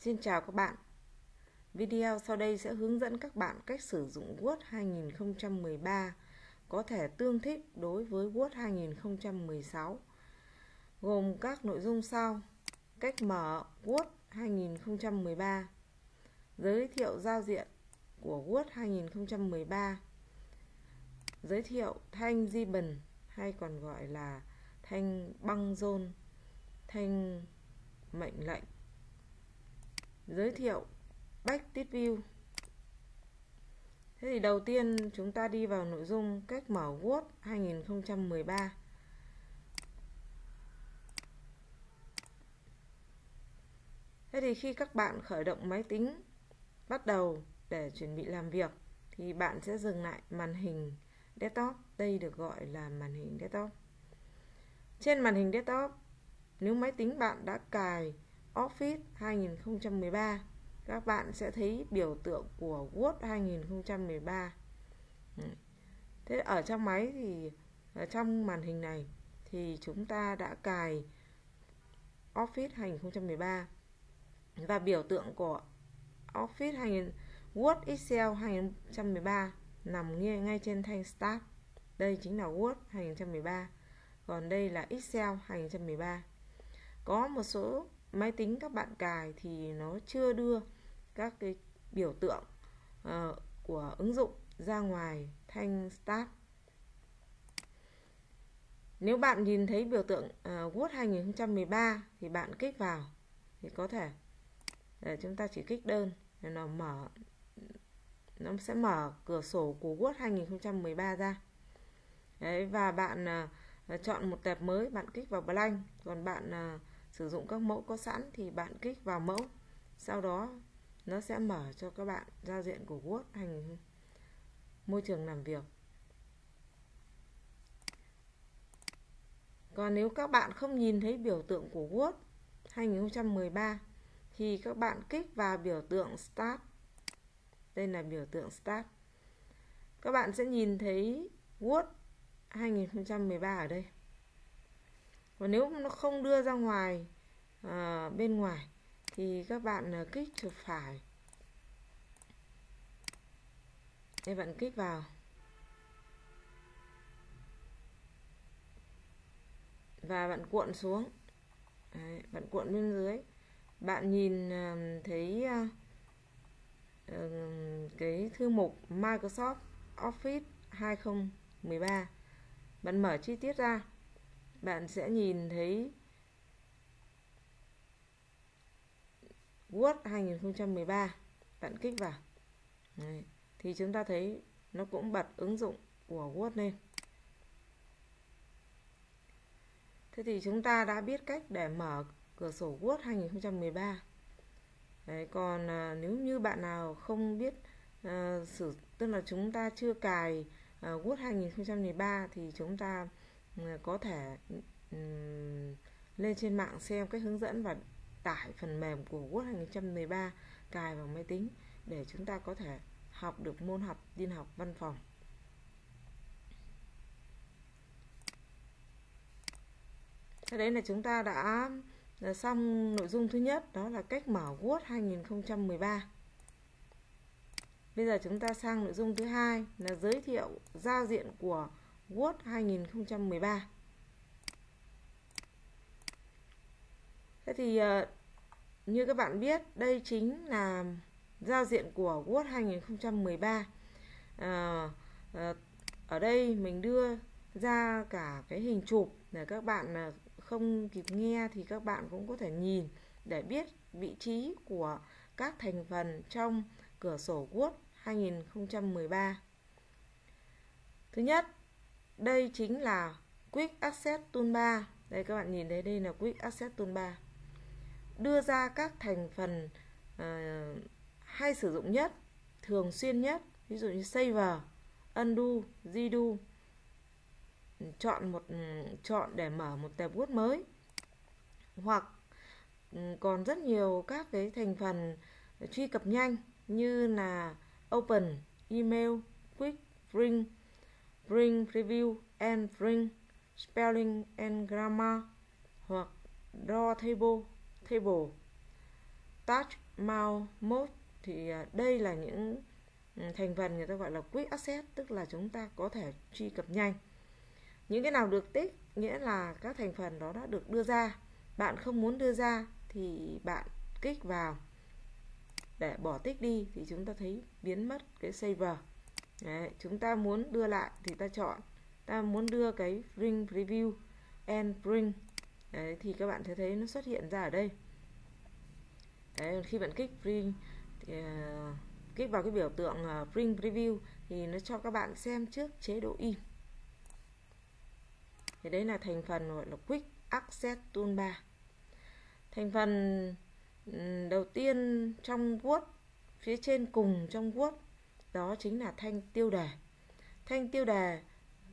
Xin chào các bạn. Video sau đây sẽ hướng dẫn các bạn cách sử dụng Word 2013 có thể tương thích đối với Word 2016 gồm các nội dung sau: cách mở Word 2013, giới thiệu giao diện của Word 2013, giới thiệu thanh ribbon hay còn gọi là thanh băng rôn, thanh mệnh lệnh giới thiệu Back Tip View. Thế thì đầu tiên chúng ta đi vào nội dung cách mở Word 2013 Thế thì khi các bạn khởi động máy tính bắt đầu để chuẩn bị làm việc, thì bạn sẽ dừng lại màn hình desktop. Đây được gọi là màn hình desktop. Trên màn hình desktop, nếu máy tính bạn đã cài Office 2013 các bạn sẽ thấy biểu tượng của Word 2013 thế ở trong máy thì ở trong màn hình này thì chúng ta đã cài Office 2013 và biểu tượng của Office 2000 Word Excel 2013 nằm ngay, ngay trên thanh Start. Đây chính là Word 2013. Còn đây là Excel 2013. Có một số máy tính các bạn cài thì nó chưa đưa các cái biểu tượng uh, của ứng dụng ra ngoài thanh Start. Nếu bạn nhìn thấy biểu tượng uh, Word 2013 thì bạn kích vào thì có thể để chúng ta chỉ kích đơn để nó mở nó sẽ mở cửa sổ của Word 2013 ra Đấy, và bạn uh, chọn một tệp mới bạn kích vào blank còn bạn uh, sử dụng các mẫu có sẵn thì bạn kích vào mẫu. Sau đó, nó sẽ mở cho các bạn giao diện của Word thành môi trường làm việc. Còn nếu các bạn không nhìn thấy biểu tượng của Word 2013 thì các bạn kích vào biểu tượng Start. Đây là biểu tượng Start. Các bạn sẽ nhìn thấy Word 2013 ở đây. Và nếu nó không đưa ra ngoài à, bên ngoài thì các bạn à, kích chuột phải. Để bạn kích vào. Và bạn cuộn xuống. Đấy, bạn cuộn bên dưới. Bạn nhìn thấy ờ, cái thư mục Microsoft Office 2013 bạn mở chi tiết ra. Bạn sẽ nhìn thấy Word 2013 bạn kích vào. Đấy. thì chúng ta thấy nó cũng bật ứng dụng của Word lên. Thế thì chúng ta đã biết cách để mở cửa sổ Word 2013 Đấy, còn à, nếu như bạn nào không biết à, sử tức là chúng ta chưa cài à, Word 2013 thì chúng ta à, có thể um, lên trên mạng xem cách hướng dẫn và tải phần mềm của Word 2013 cài vào máy tính để chúng ta có thể học được môn học, tin học, văn phòng. Thế đấy là chúng ta đã à, xong nội dung thứ nhất, đó là cách mở Word 2013. Bây giờ chúng ta sang nội dung thứ hai là giới thiệu giao diện của Word 2013. Thế thì ờ, như các bạn biết, đây chính là giao diện của Word 2013. À, à, ở đây mình đưa ra cả cái hình chụp để các bạn ờ, không kịp nghe thì các bạn cũng có thể nhìn để biết vị trí của các thành phần trong cửa sổ Word 2013. Thứ nhất, đây chính là Quick Access Toolbar. Đây các bạn nhìn thấy đây là Quick Access Toolbar đưa ra các thành phần uh, hay sử dụng nhất thường xuyên nhất ví dụ như saver undo redo chọn một chọn để mở một tab word mới. Hoặc ừ, còn rất nhiều các cái thành phần truy cập nhanh như là open email quick bring bring preview and bring spelling and grammar hoặc draw table table Touch, Mount Mode thì à, đây là những ừ, thành phần người ta gọi là Quick Access tức là chúng ta có thể truy cập nhanh. Những cái nào được tích nghĩa là các thành phần đó đã được đưa ra. Bạn không muốn đưa ra thì bạn kích vào để bỏ tích đi thì chúng ta thấy biến mất cái saver. Đấy, chúng ta muốn đưa lại thì ta chọn ta muốn đưa cái bring preview and bring Đấy, thì các bạn sẽ thấy nó xuất hiện ra ở đây. Đấy, khi bạn kích print, thì, uh, kích vào cái biểu tượng à, uh, print preview thì nó cho các bạn xem trước chế độ in. Thì đấy là thành phần gọi là quick access toolbar. Thành phần đầu tiên trong Word phía trên cùng trong Word đó chính là thanh tiêu đề. Thanh tiêu đề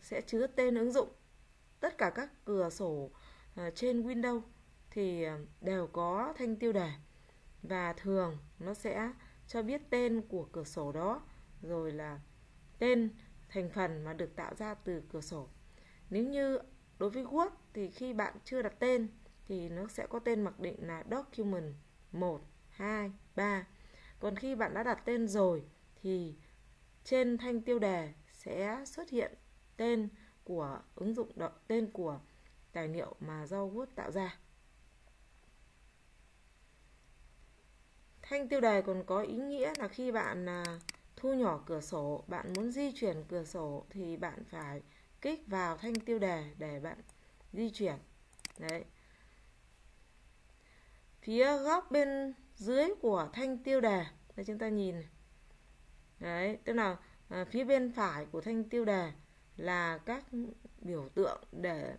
sẽ chứa tên ứng dụng. Tất cả các cửa sổ uh, Ờ, trên Windows thì ờ, đều có thanh tiêu đề. Và thường nó sẽ cho biết tên của cửa sổ đó rồi là tên thành phần mà được tạo ra từ cửa sổ. Nếu như đối với Word thì khi bạn chưa đặt tên thì nó sẽ có tên mặc định là document 1, 2, 3 còn khi bạn đã đặt tên rồi thì trên thanh tiêu đề sẽ xuất hiện tên của ứng dụng đó, tên của tài liệu mà do Word tạo ra. Thanh tiêu đề còn có ý nghĩa là khi bạn à, thu nhỏ cửa sổ, bạn muốn di chuyển cửa sổ thì bạn phải kích vào thanh tiêu đề để bạn di chuyển. Đấy. Phía góc bên dưới của thanh tiêu đề, đây chúng ta nhìn. Đấy, tức là à, phía bên phải của thanh tiêu đề là các biểu tượng để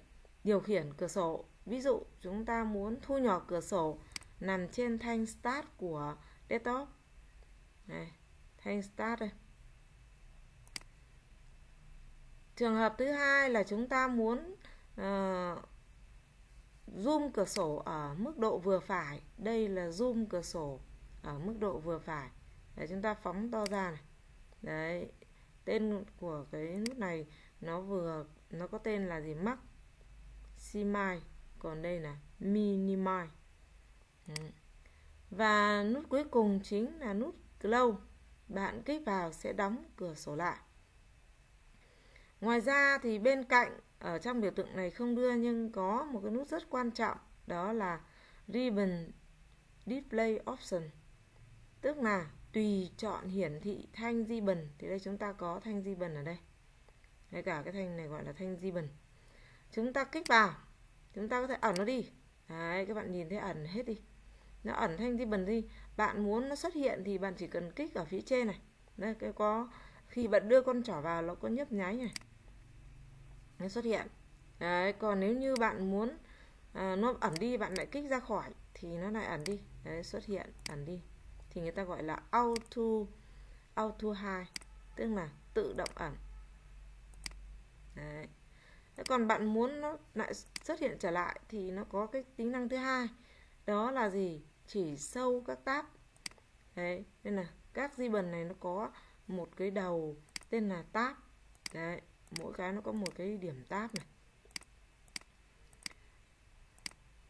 điều khiển cửa sổ. Ví dụ chúng ta muốn thu nhỏ cửa sổ nằm trên thanh Start của desktop. Này, thanh Start đây. Trường hợp thứ hai là chúng ta muốn uh, zoom cửa sổ ở mức độ vừa phải. Đây là zoom cửa sổ ở mức độ vừa phải. Để chúng ta phóng to ra này. Đấy, tên của cái nút này nó vừa nó có tên là gì mắc simai còn đây là minimize và nút cuối cùng chính là nút close bạn kích vào sẽ đóng cửa sổ lại. Ngoài ra thì bên cạnh, ở trong biểu tượng này không đưa nhưng có một cái nút rất quan trọng, đó là ribbon display option. Tức là tùy chọn hiển thị thanh ribbon. Thì đây chúng ta có thanh ribbon ở đây. Ngay cả cái thanh này gọi là thanh ribbon chúng ta kích vào. Chúng ta có thể ẩn nó đi. Đấy các bạn nhìn thấy ẩn hết đi. Nó ẩn thanh ribbon đi. Bạn muốn nó xuất hiện thì bạn chỉ cần kích ở phía trên này. Đây cái có khi bạn đưa con trỏ vào nó có nhấp nháy này. Nó xuất hiện. Đấy còn nếu như bạn muốn à, nó ẩn đi bạn lại kích ra khỏi thì nó lại ẩn đi. Đấy xuất hiện ẩn đi. Thì người ta gọi là auto auto hide tức là tự động ẩn. Đấy còn bạn muốn nó lại xuất hiện trở lại thì nó có cái tính năng thứ hai. Đó là gì? Chỉ sâu các tab đấy, nên là các ribbon này nó có một cái đầu tên là tab đấy, mỗi cái nó có một cái điểm tab này.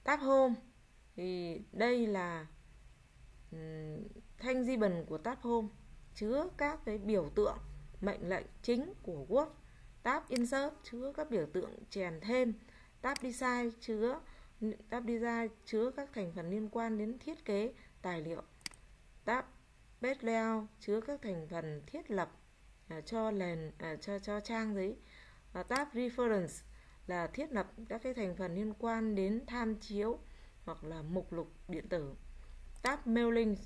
Tab home thì đây là thanh thanh ribbon của tab home chứa các cái biểu tượng, mệnh lệnh chính của Word tab insert chứa các biểu tượng chèn thêm. Tab design chứa tab design chứa các thành phần liên quan đến thiết kế tài liệu. Tab page layout chứa các thành phần thiết lập uh, cho nền uh, à, cho cho trang giấy. Và tab reference là thiết lập các cái thành phần liên quan đến tham chiếu hoặc là mục lục điện tử. Tab mailing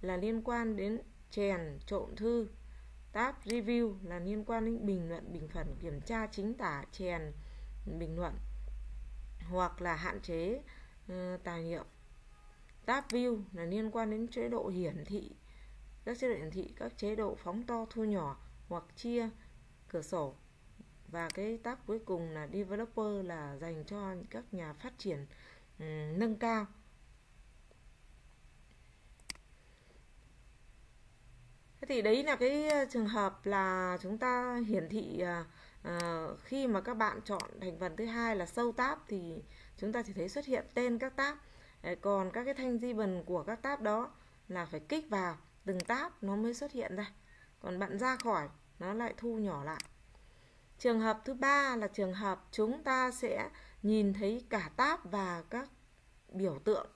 là liên quan đến chèn trộn thư tab review là liên quan đến bình luận bình phẩm kiểm tra chính tả chèn bình luận hoặc là hạn chế uh, tài liệu. Tab view là liên quan đến chế độ hiển thị các chế độ hiển thị các chế độ phóng to thu nhỏ hoặc chia cửa sổ. Và cái tab cuối cùng là developer là dành cho các nhà phát triển um, nâng cao. Thì đấy là cái ờ, trường hợp là chúng ta hiển thị uh, khi mà các bạn chọn thành phần thứ hai là sâu tab thì chúng ta chỉ thấy xuất hiện tên các tab còn các cái thanh di bần của các tab đó là phải kích vào từng tab nó mới xuất hiện ra. Còn bạn ra khỏi nó lại thu nhỏ lại. Trường hợp thứ ba là trường hợp chúng ta sẽ nhìn thấy cả tab và các biểu tượng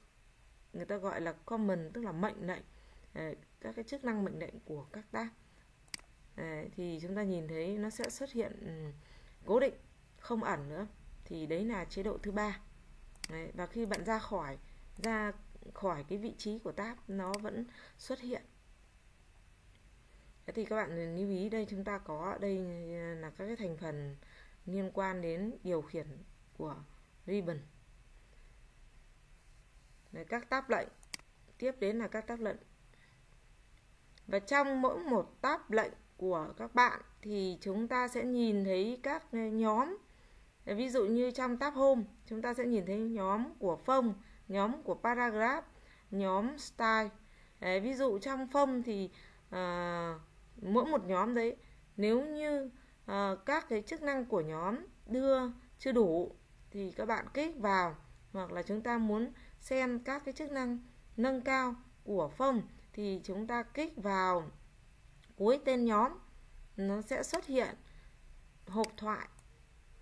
người ta gọi là comment tức là mệnh lệnh các cái chức năng mệnh lệnh của các tab Đấy, thì chúng ta nhìn thấy nó sẽ xuất hiện ừ, cố định không ẩn nữa. Thì đấy là chế độ thứ ba. Đấy, và khi bạn ra khỏi ra khỏi cái vị trí của tab nó vẫn xuất hiện. Thế thì các bạn lưu ý đây chúng ta có đây là các cái thành phần liên quan đến điều khiển của ribbon. Đấy, các tab lệnh. Tiếp đến là các tab lệnh và trong mỗi một tab lệnh của các bạn thì chúng ta sẽ nhìn thấy các ờ, nhóm. Ví dụ như trong tab home chúng ta sẽ nhìn thấy nhóm của phông nhóm của paragraph nhóm style. Đấy, ví dụ trong phông thì à, mỗi một nhóm đấy nếu như à, các cái chức năng của nhóm đưa chưa đủ thì các bạn kích vào hoặc là chúng ta muốn xem các cái chức năng nâng cao của phông thì chúng ta kích vào cuối tên nhóm nó sẽ xuất hiện hộp thoại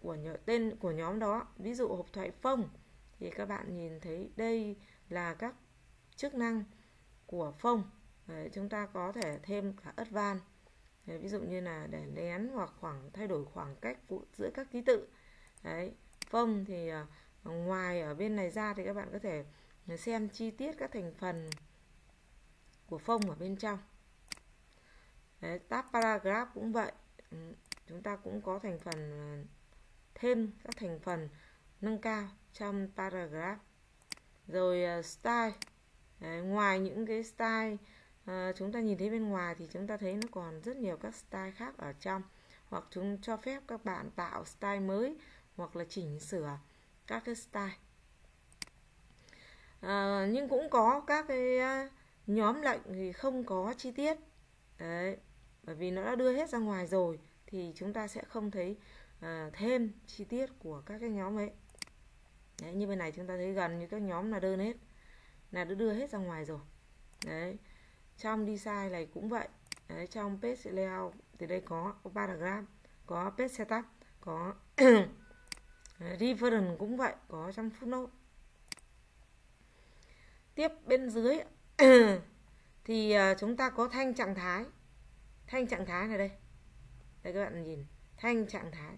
của tên của nhóm đó. Ví dụ hộp thoại phông thì các bạn nhìn thấy đây là các chức năng của phông. Đấy, chúng ta có thể thêm cả ớt van. Đấy, ví dụ như là để nén hoặc khoảng thay đổi khoảng cách giữa các ký tự. Đấy, phông thì à, ngoài ở bên này ra thì các bạn có thể xem chi tiết các thành phần của phông ở bên trong. Đấy, tab paragraph cũng vậy. Ừ, chúng ta cũng có thành phần ờ, thêm các thành phần nâng cao trong paragraph. Rồi uh, style. Đấy, ngoài những cái style uh, chúng ta nhìn thấy bên ngoài thì chúng ta thấy nó còn rất nhiều các style khác ở trong. Hoặc chúng cho phép các bạn tạo style mới hoặc là chỉnh sửa các cái style. À, nhưng cũng có các cái nhóm lệnh thì không có chi tiết. Đấy bởi vì nó đã đưa hết ra ngoài rồi thì chúng ta sẽ không thấy à, thêm chi tiết của các cái nhóm ấy. Đấy, như bên này chúng ta thấy gần như các nhóm là đơn hết là đã đưa hết ra ngoài rồi. Đấy trong design này cũng vậy. Đấy, trong page layout thì đây có, có paragraph có page setup có reference cũng vậy có trong footnote. Tiếp bên dưới Ừ. thì ờ, chúng ta có thanh trạng thái. Thanh trạng thái này đây. Đây các bạn nhìn. Thanh trạng thái.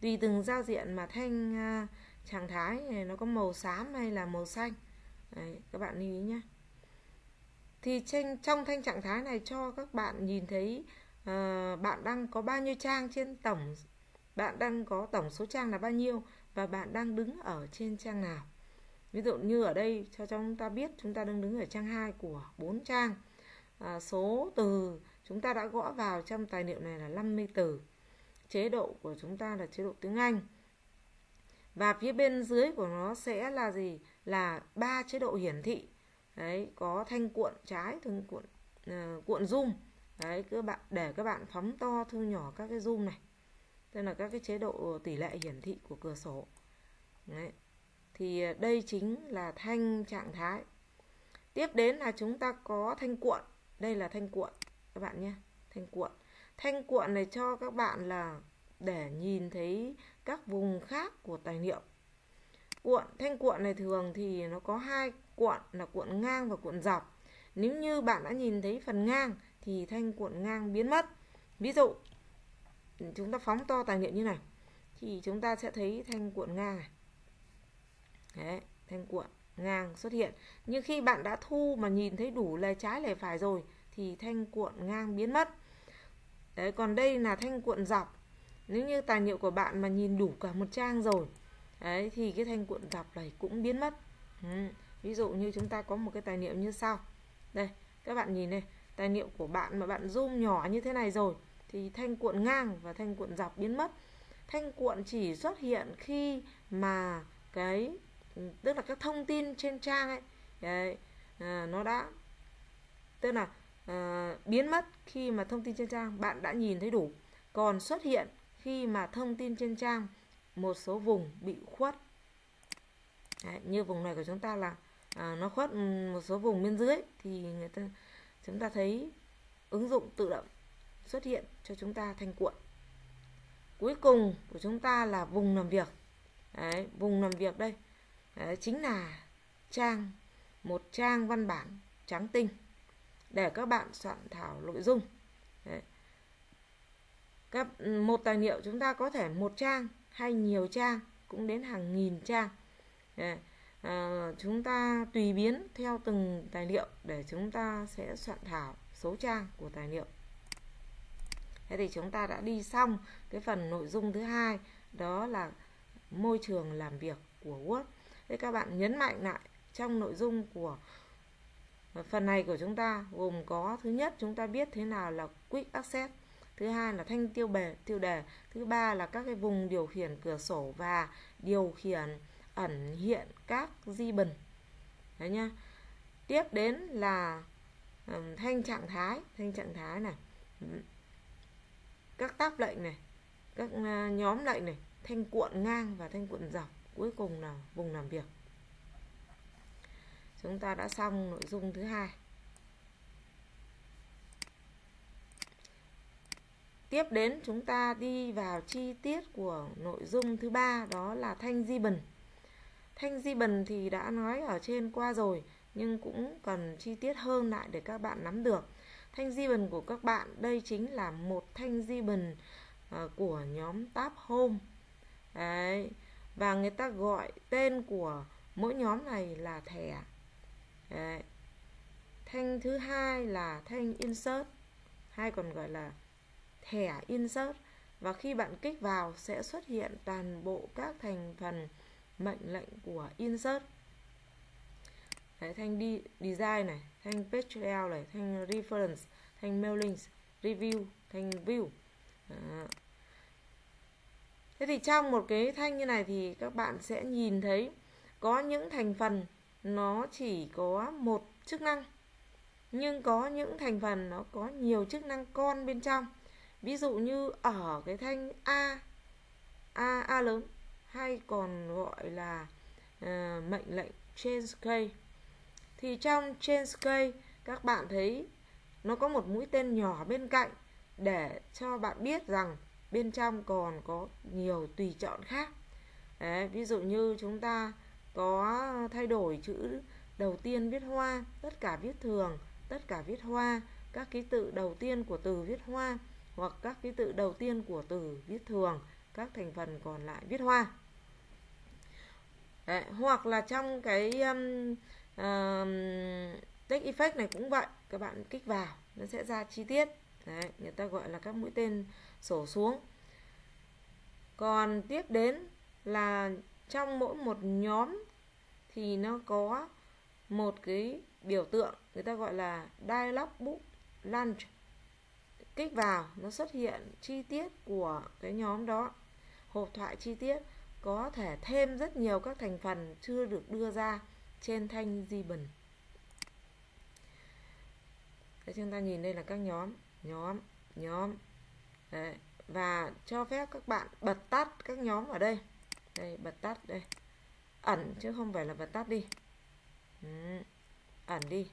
Tùy từng giao diện mà thanh ờ, trạng thái này nó có màu xám hay là màu xanh. Đấy, các bạn lưu ý nhé. Thì trên, trong thanh trạng thái này cho các bạn nhìn thấy uh, bạn đang có bao nhiêu trang trên tổng bạn đang có tổng số trang là bao nhiêu và bạn đang đứng ở trên trang nào? Ví dụ như ở đây cho chúng ta biết chúng ta đang đứng ở trang 2 của 4 trang. À, số từ chúng ta đã gõ vào trong tài liệu này là 50 từ. Chế độ của chúng ta là chế độ tiếng Anh. Và phía bên dưới của nó sẽ là gì? Là ba chế độ hiển thị. Đấy có thanh cuộn trái thanh cuộn uh, cuộn zoom đấy các bạn để các bạn phóng to thu nhỏ các cái zoom này. Tức là các cái chế độ tỷ lệ hiển thị của cửa sổ. Đấy thì đây chính là thanh trạng thái. Tiếp đến là chúng ta có thanh cuộn. Đây là thanh cuộn, các bạn nhé. Thanh cuộn. Thanh cuộn này cho các bạn là để nhìn thấy các vùng khác của tài liệu. Cuộn, thanh cuộn này thường thì nó có hai cuộn là cuộn ngang và cuộn dọc. Nếu như bạn đã nhìn thấy phần ngang thì thanh cuộn ngang biến mất. Ví dụ, chúng ta phóng to tài liệu như này, thì chúng ta sẽ thấy thanh cuộn ngang này. Đấy, thanh cuộn ngang xuất hiện. Nhưng khi bạn đã thu mà nhìn thấy đủ lề trái lề phải rồi thì thanh cuộn ngang biến mất. Đấy còn đây là thanh cuộn dọc. Nếu như tài liệu của bạn mà nhìn đủ cả một trang rồi đấy thì cái thanh cuộn dọc này cũng biến mất. Ừ. ví dụ như chúng ta có một cái tài liệu như sau. Đây các bạn nhìn đây tài liệu của bạn mà bạn zoom nhỏ như thế này rồi thì thanh cuộn ngang và thanh cuộn dọc biến mất. Thanh cuộn chỉ xuất hiện khi mà cái tức là các thông tin trên trang ấy đấy, à, nó đã tức là à, biến mất khi mà thông tin trên trang bạn đã nhìn thấy đủ. Còn xuất hiện khi mà thông tin trên trang một số vùng bị khuất. Đấy, như vùng này của chúng ta là à, nó khuất ừ, một số vùng bên dưới thì người ta chúng ta thấy ứng dụng tự động xuất hiện cho chúng ta thành cuộn. Cuối cùng của chúng ta là vùng làm việc. Đấy, vùng làm việc đây. Đấy, chính là trang một trang văn bản trắng tinh để các bạn soạn thảo nội dung Đấy. Các, một tài liệu chúng ta có thể một trang hay nhiều trang cũng đến hàng nghìn trang Đấy. À, chúng ta tùy biến theo từng tài liệu để chúng ta sẽ soạn thảo số trang của tài liệu thế thì chúng ta đã đi xong cái phần nội dung thứ hai đó là môi trường làm việc của Word thế các bạn nhấn mạnh lại trong nội dung của phần này của chúng ta gồm có thứ nhất chúng ta biết thế nào là quick access thứ hai là thanh tiêu bề tiêu đề thứ ba là các cái vùng điều khiển cửa sổ và điều khiển ẩn hiện các di bần đấy nhá. Tiếp đến là um, thanh trạng thái thanh trạng thái này các tab lệnh này các uh, nhóm lệnh này thanh cuộn ngang và thanh cuộn dọc cuối cùng là vùng làm việc. Chúng ta đã xong nội dung thứ hai. Tiếp đến chúng ta đi vào chi tiết của nội dung thứ ba, đó là thanh ribbon thanh ribbon thì đã nói ở trên qua rồi, nhưng cũng cần chi tiết hơn lại để các bạn nắm được. Thanh ribbon của các bạn, đây chính là một thanh di bần ờ, của nhóm tab home đấy và người ta gọi tên của mỗi nhóm này là thẻ. Đấy. thanh thứ hai là thanh insert. Hay còn gọi là thẻ insert. Và khi bạn kích vào sẽ xuất hiện toàn bộ các thành phần mệnh lệnh của insert. Đấy, thanh đi design này thanh page layout này thanh reference thanh mailings review thanh view. Đó thế thì trong một cái thanh như này thì các bạn sẽ nhìn thấy có những thành phần nó chỉ có một chức năng nhưng có những thành phần nó có nhiều chức năng con bên trong. Ví dụ như ở cái thanh a a a lớn hay còn gọi là uh, mệnh lệnh change case thì trong change case các bạn thấy nó có một mũi tên nhỏ bên cạnh để cho bạn biết rằng bên trong còn có nhiều tùy chọn khác. Đấy, ví dụ như chúng ta có thay đổi chữ đầu tiên viết hoa tất cả viết thường tất cả viết hoa các ký tự đầu tiên của từ viết hoa hoặc các ký tự đầu tiên của từ viết thường các thành phần còn lại viết hoa. Đấy, hoặc là trong cái um, um, text effect này cũng vậy các bạn kích vào nó sẽ ra chi tiết. Đấy, người ta gọi là các mũi tên sổ xuống. Còn tiếp đến là trong mỗi một nhóm thì nó có một cái biểu tượng người ta gọi là dialog book lunch kích vào nó xuất hiện chi tiết của cái nhóm đó. Hộp thoại chi tiết có thể thêm rất nhiều các thành phần chưa được đưa ra trên thanh ribbon Đấy, chúng ta nhìn đây là các nhóm. Nhóm nhóm. Đấy. và cho phép các bạn bật tắt các nhóm ở đây đây bật tắt đây ẩn chứ không phải là bật tắt đi ừ. ẩn đi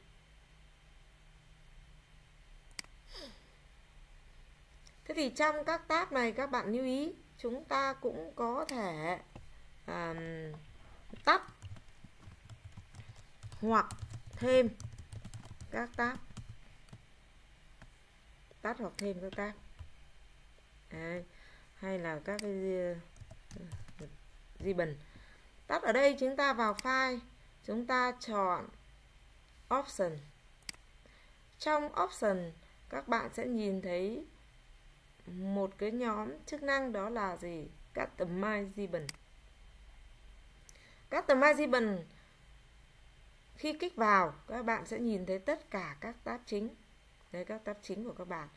thế thì trong các tab này các bạn lưu ý chúng ta cũng có thể um, tắt hoặc thêm các tab tắt hoặc thêm các tab Đấy. hay là các cái ribbon tắt ở đây chúng ta vào file. Chúng ta chọn option. Trong option, các bạn sẽ nhìn thấy một cái nhóm chức năng đó là gì? Customize ribbon. Customize ribbon. Khi kích vào, các bạn sẽ nhìn thấy tất cả các tab chính. Đây các tab chính của các bạn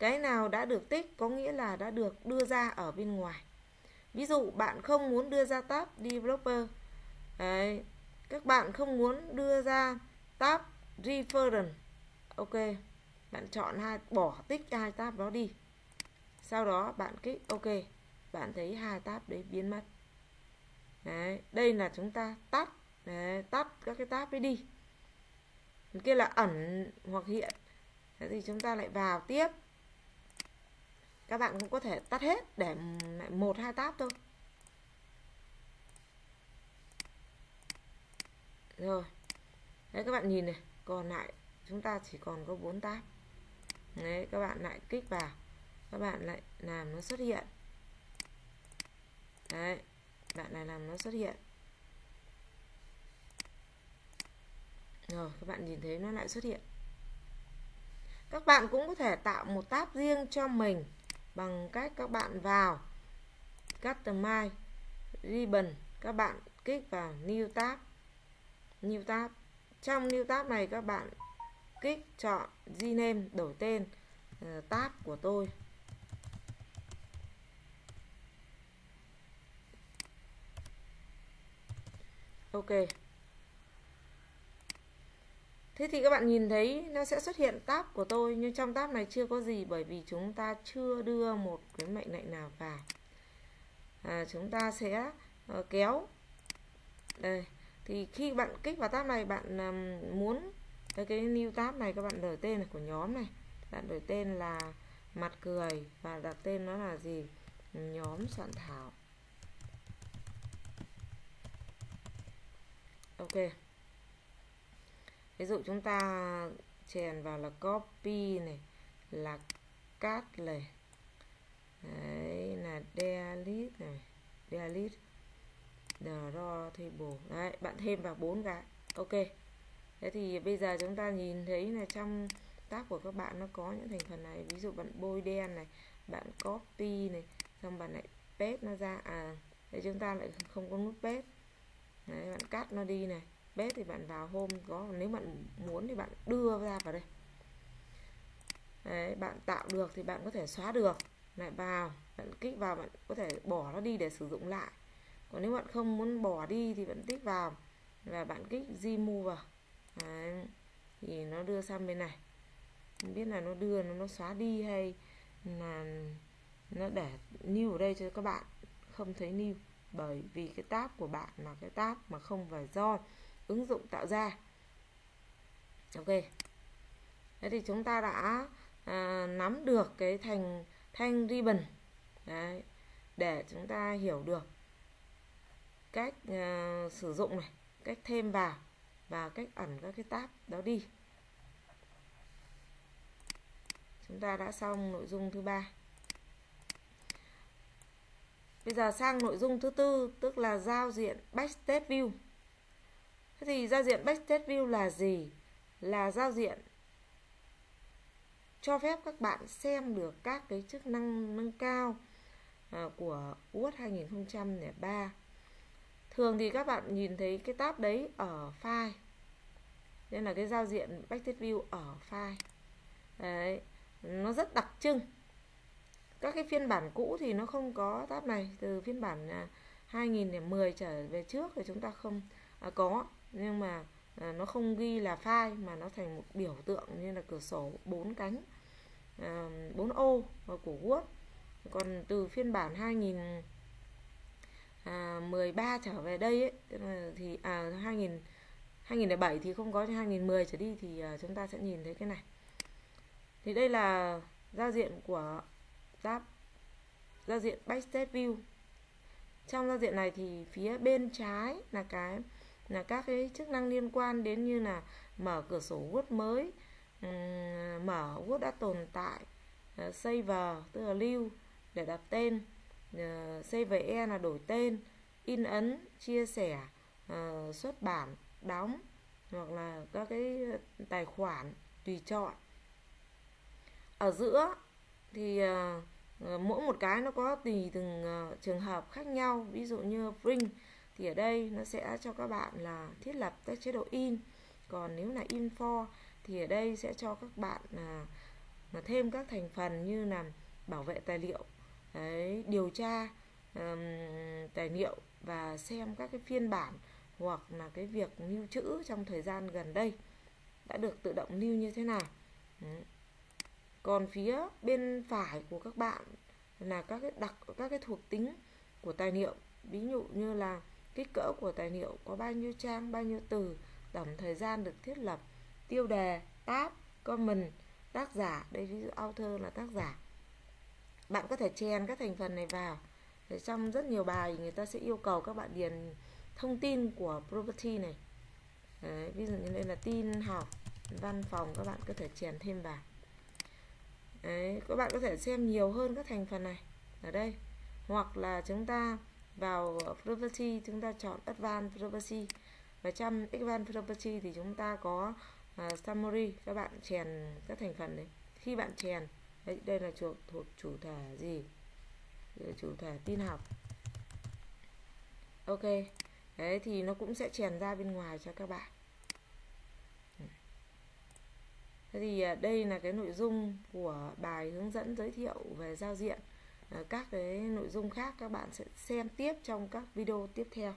cái nào đã được tích có nghĩa là đã được đưa ra ở bên ngoài. Ví dụ bạn không muốn đưa ra tab developer. Đấy. các bạn không muốn đưa ra tab reference. Ok bạn chọn hai bỏ tích hai tab đó đi. Sau đó bạn kích ok bạn thấy hai tab đấy biến mất. Đấy đây là chúng ta tắt Đấy, tắt các cái tab ấy đi. Kia là ẩn hoặc hiện. Thế thì chúng ta lại vào tiếp các bạn cũng có thể tắt hết để một, hai tab thôi. Rồi. Đấy, các bạn nhìn này, còn lại chúng ta chỉ còn có 4 tab. Đấy, các bạn lại kích vào. Các bạn lại làm nó xuất hiện. Đấy, bạn này làm nó xuất hiện. Rồi, các bạn nhìn thấy nó lại xuất hiện. Các bạn cũng có thể tạo một tab riêng cho mình bằng cách các bạn vào customize ribbon các bạn kích vào new tab. New tab. Trong new tab này các bạn kích chọn rename đổi tên uh, tab của tôi. Ok thế thì các bạn nhìn thấy nó sẽ xuất hiện tab của tôi nhưng trong tab này chưa có gì bởi vì chúng ta chưa đưa một cái mệnh lệnh nào vào. À, chúng ta sẽ uh, kéo. Đây thì khi bạn kích vào tab này bạn um, muốn cái cái new tab này các bạn đổi tên này của nhóm này. Bạn đổi tên là mặt cười và đặt tên nó là gì? Nhóm soạn thảo. Ok ví dụ chúng ta chèn vào là copy này là cắt này. Đấy là delete này. Delete. Draw table đấy bạn thêm vào bốn cái. Ok. Thế thì bây giờ chúng ta nhìn thấy là trong tác của các bạn nó có những thành phần này. Ví dụ bạn bôi đen này bạn copy này xong bạn lại paste nó ra. À để chúng ta lại không có nút paste. Đấy, bạn cắt nó đi này bếp thì bạn vào hôm có nếu bạn muốn thì bạn đưa ra vào đây. Đấy, bạn tạo được thì bạn có thể xóa được lại vào bạn kích vào bạn có thể bỏ nó đi để sử dụng lại. Còn nếu bạn không muốn bỏ đi thì bạn tích vào và bạn kích remove đấy, thì nó đưa sang bên này. Không biết là nó đưa nó, nó xóa đi hay là nó để new ở đây cho các bạn. Không thấy new bởi vì cái tab của bạn là cái tab mà không phải do ứng dụng tạo ra. Ok. Thế thì chúng ta đã à, nắm được cái thành thanh ribbon. Đấy, để chúng ta hiểu được cách à, sử dụng này cách thêm vào và cách ẩn các cái tab đó đi. Chúng ta đã xong nội dung thứ ba. Bây giờ sang nội dung thứ tư tức là giao diện backstage view thế thì giao diện backstage view là gì? Là giao diện cho phép các bạn xem được các cái chức năng nâng cao à, của Word 2003 thường thì các bạn nhìn thấy cái tab đấy ở file. Nên là cái giao diện backstage view ở file. Đấy nó rất đặc trưng. Các cái phiên bản cũ thì nó không có tab này. Từ phiên bản à, 2010 trở về trước thì chúng ta không à, có nhưng mà à, nó không ghi là file mà nó thành một biểu tượng như là cửa sổ bốn cánh à, ô của Word. Còn từ phiên bản 2013 à, trở về đây ấy, thì à 2000 2007 thì không có 2010 trở đi thì à, chúng ta sẽ nhìn thấy cái này. Thì đây là giao diện của tab giao diện backstage view. Trong giao diện này thì phía bên trái là cái là các cái chức năng liên quan đến như là mở cửa sổ Word mới mở Word đã tồn tại ờ, save, tức là lưu, để đặt tên ờ, save e là đổi tên, in ấn, chia sẻ ờ, xuất bản, đóng, hoặc là các cái tài khoản tùy chọn. Ở giữa thì mỗi một cái nó có tùy từng trường hợp khác nhau, ví dụ như print thì ở đây nó sẽ cho các bạn là thiết lập các chế độ in. Còn nếu là info thì ở đây sẽ cho các bạn là, là thêm các thành phần như là bảo vệ tài liệu đấy, điều tra um, tài liệu và xem các cái phiên bản hoặc là cái việc lưu trữ trong thời gian gần đây đã được tự động lưu như thế nào. Đấy. còn phía bên phải của các bạn là các cái đặc các cái thuộc tính của tài liệu. Ví dụ như là kích cỡ của tài liệu có bao nhiêu trang bao nhiêu từ tổng thời gian được thiết lập tiêu đề tab comment tác giả. Đây ví dụ author là tác giả. Bạn có thể chèn các thành phần này vào. Để trong rất nhiều bài người ta sẽ yêu cầu các bạn điền thông tin của property này. Đấy, ví dụ như đây là tin học văn phòng các bạn có thể chèn thêm vào. Đấy, các bạn có thể xem nhiều hơn các thành phần này. Ở đây hoặc là chúng ta vào ờ, property chúng ta chọn advanced property. Và trong advanced property thì chúng ta có uh, summary các bạn chèn các thành phần đấy. Khi bạn chèn đấy, đây là thuộc thuộc chủ thể gì? Ờ, chủ thể tin học. Ok đấy thì nó cũng sẽ chèn ra bên ngoài cho các bạn. Thế thì đây là cái nội dung của bài hướng dẫn giới thiệu về giao diện. Ờ, các cái nội dung khác các bạn sẽ xem tiếp trong các video tiếp theo.